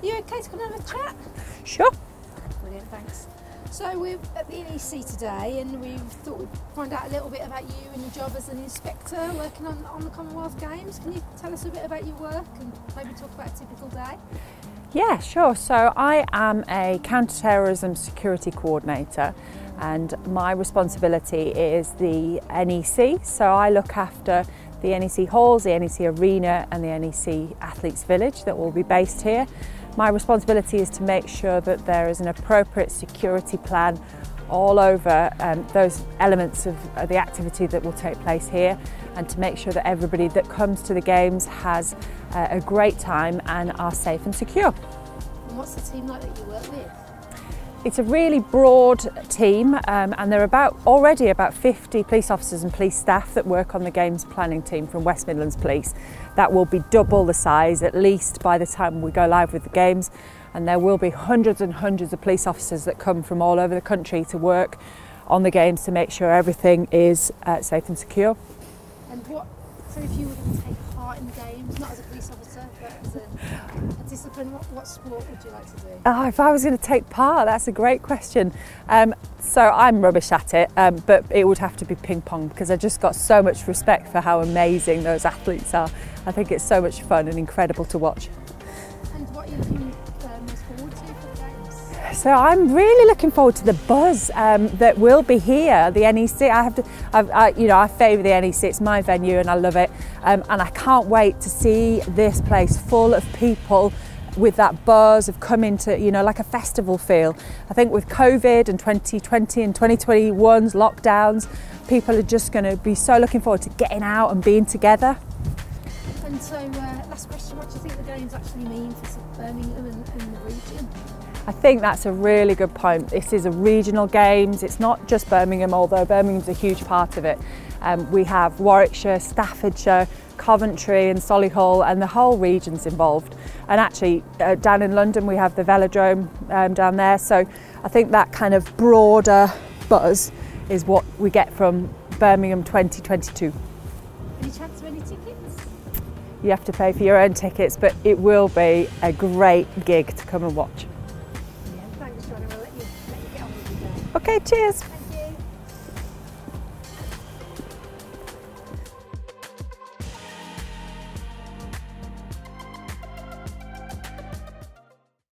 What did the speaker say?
Are you okay to come and have a chat? Sure. Brilliant, thanks. So we're at the NEC today and we thought we'd find out a little bit about you and your job as an inspector working on, on the Commonwealth Games. Can you tell us a bit about your work and maybe talk about a typical day? Yeah, sure. So I am a counter-terrorism security coordinator and my responsibility is the NEC. So I look after the NEC halls, the NEC arena and the NEC athletes village that will be based here. My responsibility is to make sure that there is an appropriate security plan all over um, those elements of uh, the activity that will take place here and to make sure that everybody that comes to the games has uh, a great time and are safe and secure. And what's the team like that you work with? It's a really broad team um, and there are about already about 50 police officers and police staff that work on the games planning team from West Midlands Police. That will be double the size at least by the time we go live with the games and there will be hundreds and hundreds of police officers that come from all over the country to work on the games to make sure everything is uh, safe and secure. And what, so if you were going to take part in the games, not as a police officer, but as a, a discipline, what, what sport would you like to do? Oh, if I was going to take part, that's a great question. Um, so I'm rubbish at it, um, but it would have to be ping pong because I just got so much respect for how amazing those athletes are. I think it's so much fun and incredible to watch. And what are you So I'm really looking forward to the buzz um, that will be here. The NEC, I have to, I've, I, you know, I favour the NEC. It's my venue and I love it, um, and I can't wait to see this place full of people with that buzz of coming to, you know, like a festival feel. I think with COVID and 2020 and 2021's lockdowns, people are just going to be so looking forward to getting out and being together. And so, uh, last question, what do you think the games actually mean for Birmingham and, and the region? I think that's a really good point. This is a regional games. It's not just Birmingham, although Birmingham's a huge part of it. Um, we have Warwickshire, Staffordshire, Coventry and Solihull and the whole region's involved. And actually uh, down in London we have the Velodrome um, down there. So I think that kind of broader buzz is what we get from Birmingham 2022. Any chance of any tickets? You have to pay for your own tickets, but it will be a great gig to come and watch. Okay, cheers.